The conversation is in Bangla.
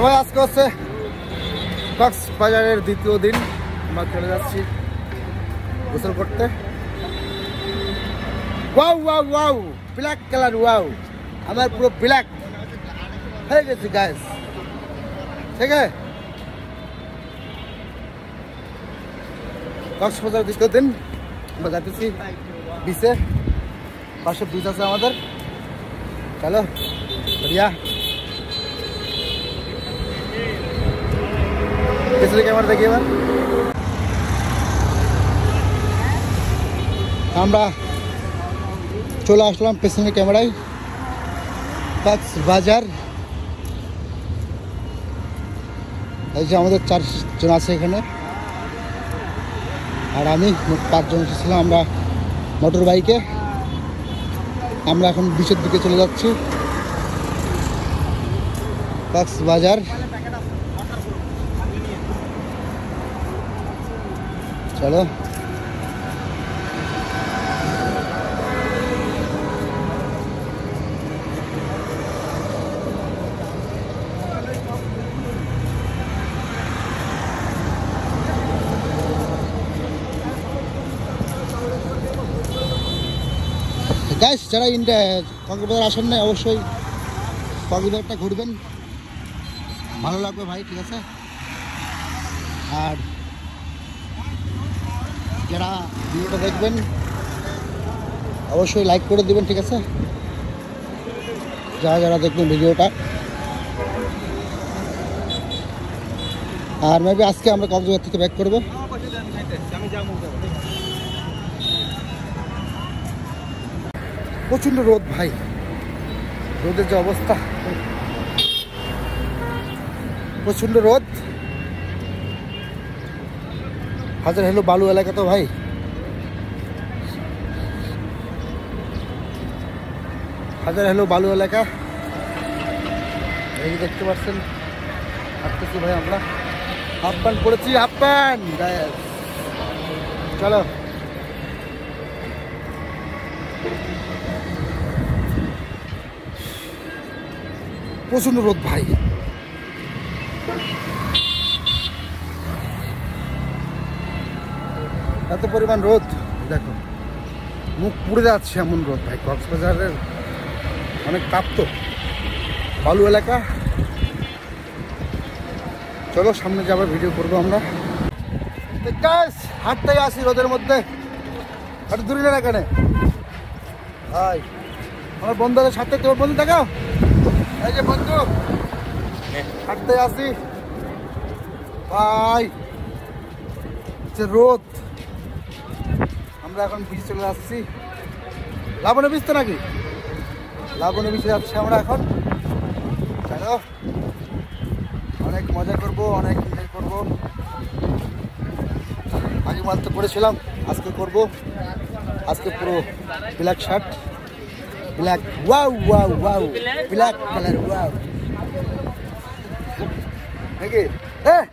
সবাই আজকে হচ্ছে কক্সবাজারের দ্বিতীয় দিন। আমরা চলে যাচ্ছি গোসল করতে। Wow wow wow black colour wow. আমার পুরো ব্ল্যাক হয়ে গেছে গাছ ঠিক আছে? কক্সবাজার দ্বিতীয় দিন, আমরা যাচ্ছি বিশে পাশে বিচ আছে আমাদের। চলো, বড়িয়া। পিছনে ক্যামেরা দেখি এবার। আমরা চলে আসলাম পেছনের ক্যামেরায়। বাজার। এই যে আমাদের চারজন আছে এখানে। আর আমি, পাঁচজন এসেছিলাম আমরা মোটর বাইকে। আমরা এখন বিচের দিকে চলে যাচ্ছি। বাজার। চলো। গাইস যারা ইন্ডিয়া কক্সবাজার আসেন না অবশ্যই কক্সবাজারটা ঘুরবেন। ভালো লাগবে ভাই, ঠিক আছে? আর যারা ভিডিওটা দেখবেন, অবশ্যই লাইক করে দেবেন, ঠিক আছে? যারা যারা দেখবেন ভিডিওটা। আর মেবি আজকে আমরা কক্সবাজার থেকে ব্যাক করব। প্রচণ্ড রোদ ভাই। রোদের যে অবস্থা। প্রচণ্ড রোদ। হাজার হেলো বালু এলাকা তো ভাই। হাজার হেলো বালু এলাকা। এই দেখতে পাচ্ছেন, হাঁটতেছি ভাই আমরা। হাফ প্যান্ট পড়েছি হাফ প্যান্ট। চলো। প্রচণ্ড রোদ ভাই। এত পরিমাণ রোদ, দেখো। মুখ পুড়ে যাচ্ছে এমন রোদ, ভাই, কক্সবাজারের অনেক তাপ তো। বালু এলাকা। চলো, সামনে যাবার ভিডিও করব আমরা। হাঁটতে আসি রোদের মধ্যে। হাঁটু দূরে না কেন? হাই আমার বন্ধুদের সাথে তোমার বন্ধু দেখাও। এই যে বন্ধু হাঁটতে আসি। ভাই রোদ আমরা এখন বিচ চলে আসছি লাবণে বিচ তো নাকি? লাবণে বিচে যাচ্ছি আমরা এখন। চলো। অনেক মজা করব, অনেক এনজয় করব। আগে মাত্র করেছিলাম আজকে করব। আজকে পুরো black shirt black wow wow wow black colour wow নাকি? হ্যাঁ।